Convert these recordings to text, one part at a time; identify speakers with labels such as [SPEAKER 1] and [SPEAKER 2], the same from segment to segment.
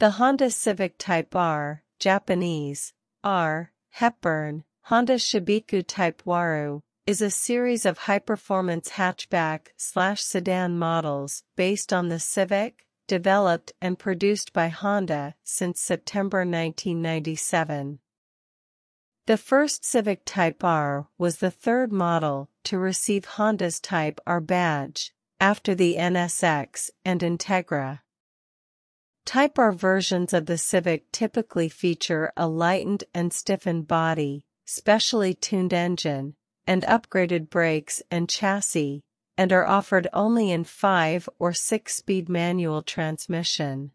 [SPEAKER 1] The Honda Civic Type R, Japanese, R, Hepburn, Honda Shibiku Type Waru, is a series of high-performance hatchback slash sedan models based on the Civic, developed and produced by Honda since September 1997. The first Civic Type R was the third model to receive Honda's Type R badge, after the NSX and Integra. Type R versions of the Civic typically feature a lightened and stiffened body, specially tuned engine, and upgraded brakes and chassis, and are offered only in 5 or 6-speed manual transmission.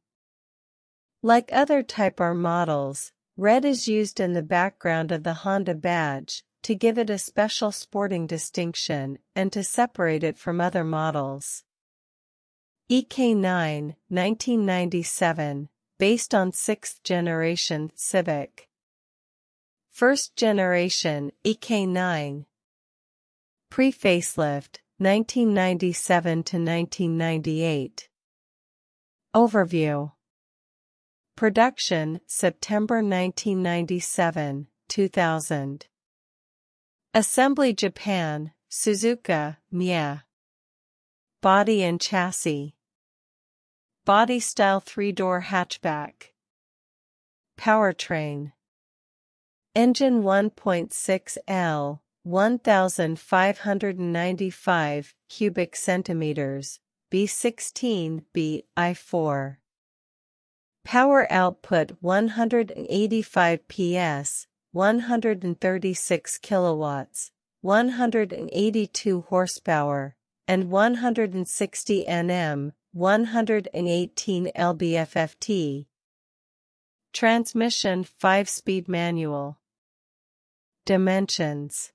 [SPEAKER 1] Like other Type R models, red is used in the background of the Honda badge, to give it a special sporting distinction and to separate it from other models. EK9, 1997, based on 6th generation Civic. First generation EK9. Pre-facelift, 1997 to 1998. Overview. Production, September 1997, 2000. Assembly Japan, Suzuka, Mie. Body and chassis. Body style three-door hatchback. Powertrain. Engine 1.6 L, 1595 cubic centimeters, B16 B I4. Power output 185 PS, 136 kilowatts, 182 horsepower, and 160 Nm, 118 lb-ft. Transmission 5-speed manual. Dimensions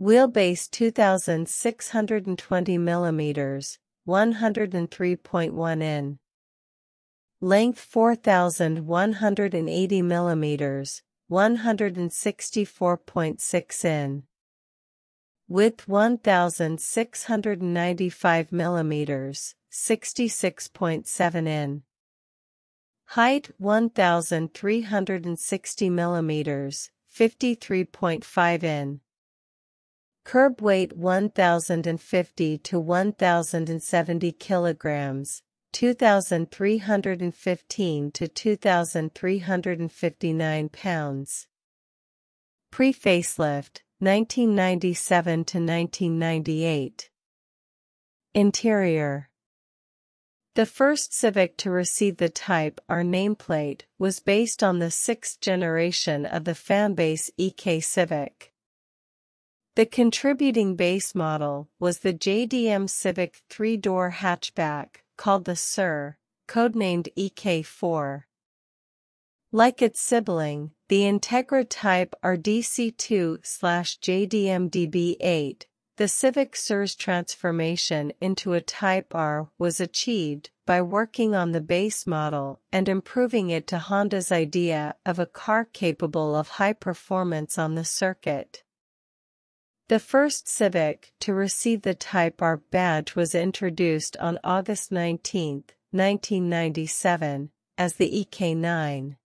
[SPEAKER 1] Wheelbase 2620 mm, 103.1 in. Length 4180 mm, 164.6 in. Width 1695 mm, 66.7 in. Height 1360 mm, 53.5 in. Curb weight 1050 to 1070 kilograms, 2315 to 2359 pounds. Pre-facelift 1997 to 1998. Interior The first Civic to receive the Type R nameplate was based on the sixth generation of the fanbase EK Civic. The contributing base model was the JDM Civic three-door hatchback, called the SIR, codenamed EK4. Like its sibling, the Integra Type RDC2-JDM-DB8, the Civic SIR's transformation into a Type R was achieved by working on the base model and improving it to Honda's idea of a car capable of high performance on the circuit. The first Civic to receive the Type R badge was introduced on August 19, 1997, as the EK9.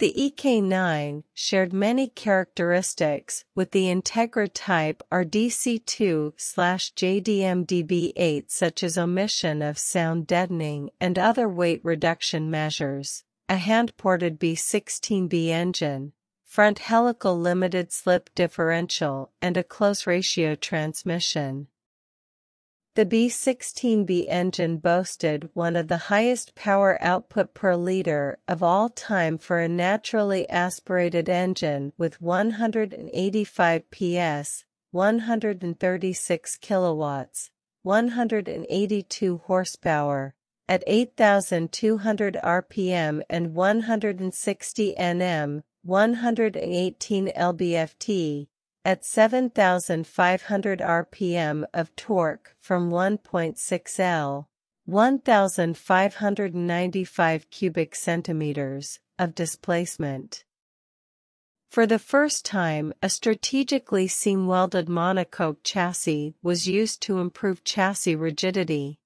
[SPEAKER 1] The EK9 shared many characteristics with the Integra Type RDC2-JDM-DB8 such as omission of sound deadening and other weight reduction measures, a hand-ported B16B engine, front helical limited slip differential and a close ratio transmission. The B16B engine boasted one of the highest power output per liter of all time for a naturally aspirated engine with 185 PS, 136 kilowatts, 182 horsepower, at 8,200 RPM and 160 Nm, 118 lb-ft, at 7,500 rpm of torque from 1.6 L, 1,595 cubic centimeters of displacement. For the first time, a strategically seam-welded monocoque chassis was used to improve chassis rigidity.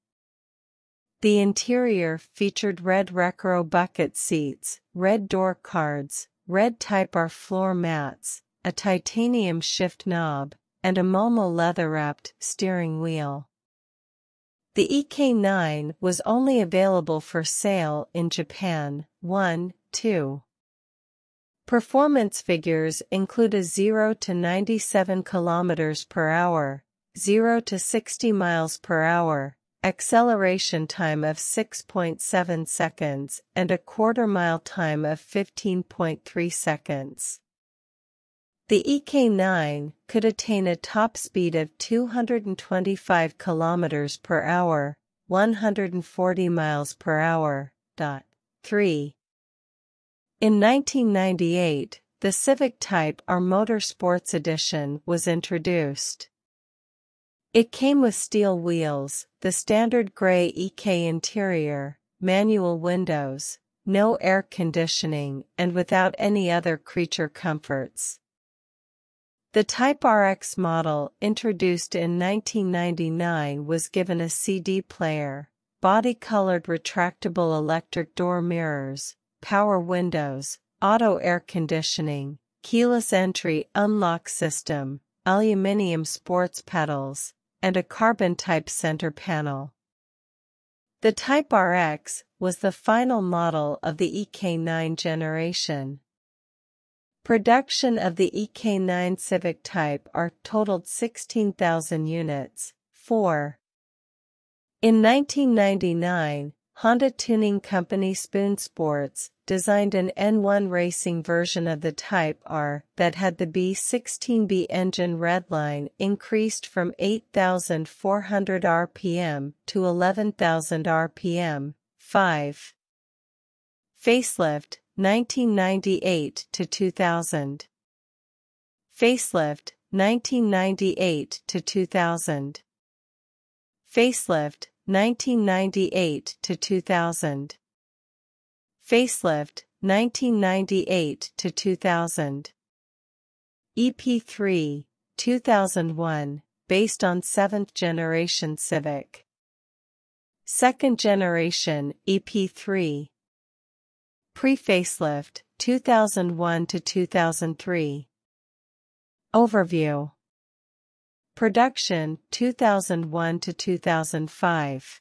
[SPEAKER 1] The interior featured red Recaro bucket seats, red door cards, red Type R floor mats, a titanium shift knob, and a Momo leather-wrapped steering wheel. The EK9 was only available for sale in Japan. 1, 2. Performance figures include a 0 to 97 km per hour, 0 to 60 miles per hour, acceleration time of 6.7 seconds and a quarter mile time of 15.3 seconds. The EK9 could attain a top speed of 225 km per hour, 140 miles per hour. 3. In 1998, the Civic Type R Motorsports Edition was introduced. It came with steel wheels, the standard gray EK interior, manual windows, no air conditioning and without any other creature comforts. The Type RX model introduced in 1999 was given a CD player, body-colored retractable electric door mirrors, power windows, auto air conditioning, keyless entry unlock system, aluminium sports pedals, and a carbon-type center panel. The Type RX was the final model of the EK9 generation. Production of the EK9 Civic Type R totaled 16,000 units. 4. In 1999, Honda Tuning Company Spoon Sports designed an N1 racing version of the Type R that had the B16B engine redline increased from 8,400 rpm to 11,000 rpm. 5. Facelift 1998 to 2000. Facelift, 1998 to 2000. Facelift, 1998 to 2000. Facelift, 1998 to 2000. EP3, 2001, based on 7th generation Civic. Second generation EP3 Pre-facelift, 2001 to 2003. Overview. Production, 2001 to 2005.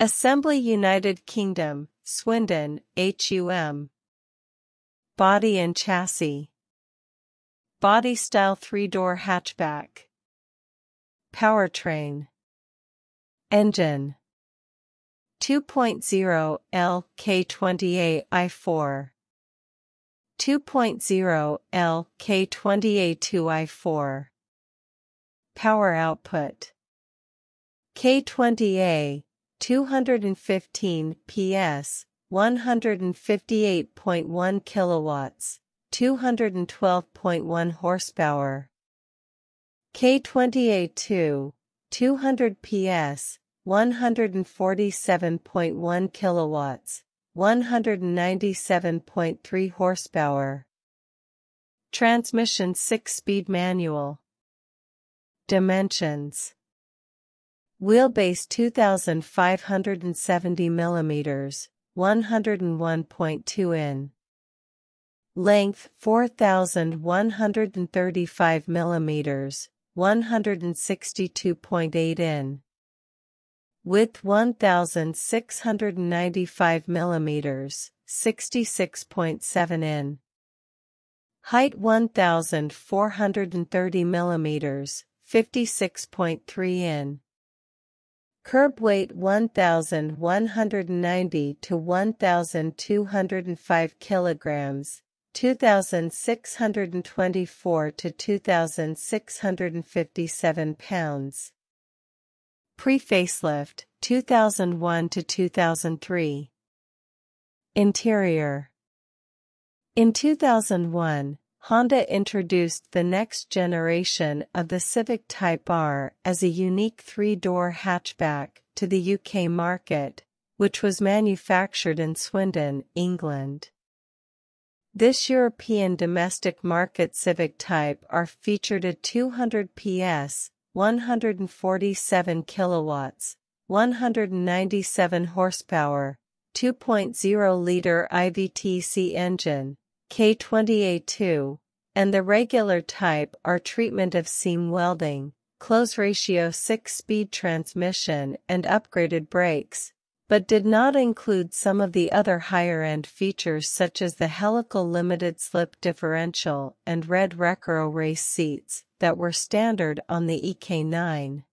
[SPEAKER 1] Assembly United Kingdom, Swindon, HUM. Body and chassis. Body style three-door hatchback. Powertrain. Engine. 2.0 LK20AI4 2.0 L K28 2i4 Power output. K20A 215 PS 158.1 kilowatts 212.1 horsepower. K20A2 200 PS 147.1 kilowatts, 197.3 horsepower. Transmission 6-speed manual. Dimensions. Wheelbase 2570 mm, 101.2 in. Length 4135 mm, 162.8 in width 1695 mm, 66.7 in. Height 1430 mm, 56.3 in. Curb weight 1190 to 1205 kilograms, 2624 to 2657 pounds. Pre-facelift, 2001 to 2003. Interior In 2001, Honda introduced the next generation of the Civic Type R as a unique three-door hatchback to the UK market, which was manufactured in Swindon, England. This European domestic market Civic Type R featured a 200 PS, 147 kilowatts, 197 horsepower, 2.0-liter i-VTEC engine, K20A2, and the regular Type R treatment of seam welding, close ratio 6-speed transmission and upgraded brakes, but did not include some of the other higher-end features such as the helical limited slip differential and red Recaro race seats that were standard on the EK9.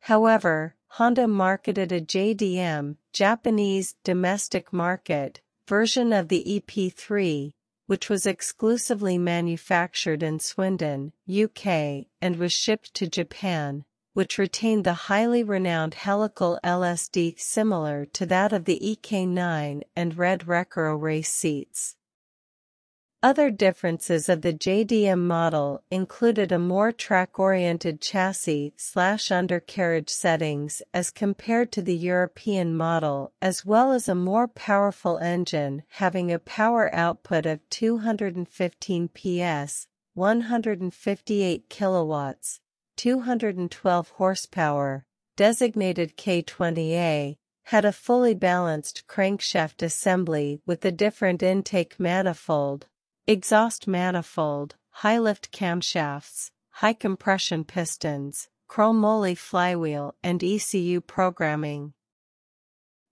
[SPEAKER 1] However, Honda marketed a JDM Japanese domestic market version of the EP3, which was exclusively manufactured in Swindon, UK, and was shipped to Japan, which retained the highly renowned helical LSD similar to that of the EK9 and red Recaro race seats. Other differences of the JDM model included a more track-oriented chassis slash undercarriage settings as compared to the European model as well as a more powerful engine having a power output of 215 PS, 158 kilowatts, 212 horsepower, designated K20A, had a fully balanced crankshaft assembly with a different intake manifold, Exhaust manifold, high-lift camshafts, high-compression pistons, chromoly flywheel and ECU programming.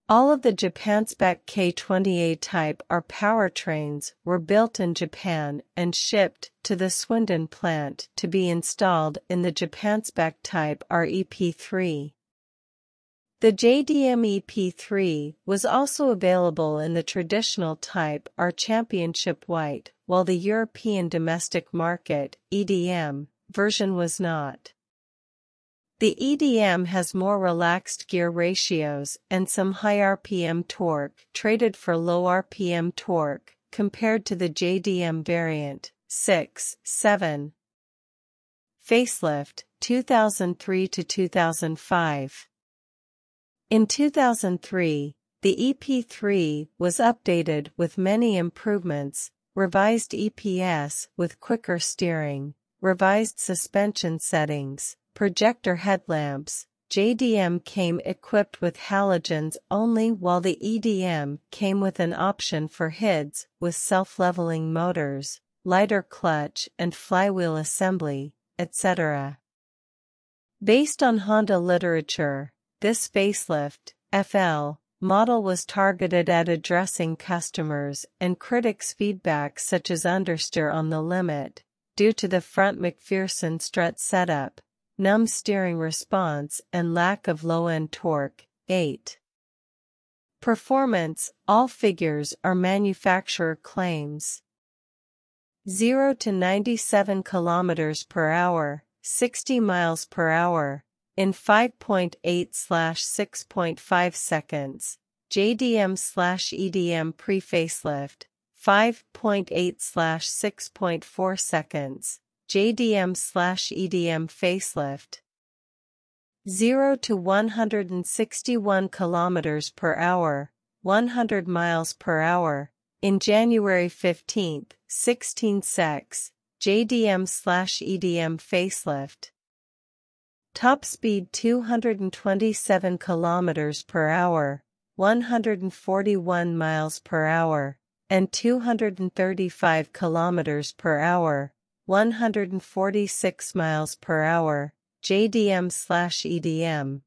[SPEAKER 1] All of the Japanspec K20A type R powertrains were built in Japan and shipped to the Swindon plant to be installed in the Japanspec type R EP3. The JDM EP3 was also available in the traditional type R Championship White, while the European domestic market EDM version was not. The EDM has more relaxed gear ratios and some high RPM torque traded for low RPM torque compared to the JDM variant 6, 7. Facelift 2003 to 2005 in 2003, the EP3 was updated with many improvements, revised EPS with quicker steering, revised suspension settings, projector headlamps. JDM came equipped with halogens only while the EDM came with an option for HIDs with self-leveling motors, lighter clutch and flywheel assembly, etc. Based on Honda literature, this facelift, FL, model was targeted at addressing customers and critics' feedback such as understeer on the limit, due to the front MacPherson strut setup, numb steering response and lack of low-end torque. 8. Performance, all figures are manufacturer claims. 0 to 97 km per hour, 60 miles per hour, in 5.8 slash 6.5 seconds, JDM slash EDM pre-facelift, 5.8 slash 6.4 seconds, JDM slash EDM facelift. 0 to 161 kilometers per hour, 100 miles per hour, in January 15, 16 secs, JDM slash EDM facelift. Top speed 227 km per hour, 141 miles per hour, and 235 km per hour, 146 miles per hour, JDM slash EDM.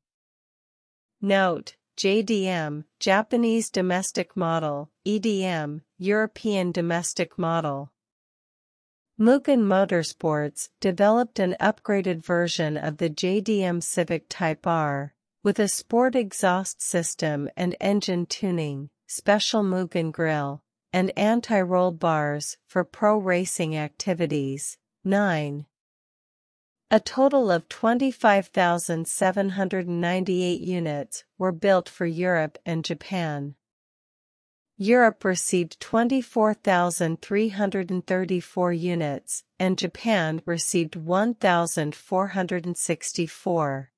[SPEAKER 1] Note, JDM, Japanese domestic model, EDM, European domestic model. Mugen Motorsports developed an upgraded version of the JDM Civic Type R, with a sport exhaust system and engine tuning, special Mugen grille, and anti-roll bars for pro racing activities. 9. A total of 25,798 units were built for Europe and Japan. Europe received 24,334 units, and Japan received 1,464.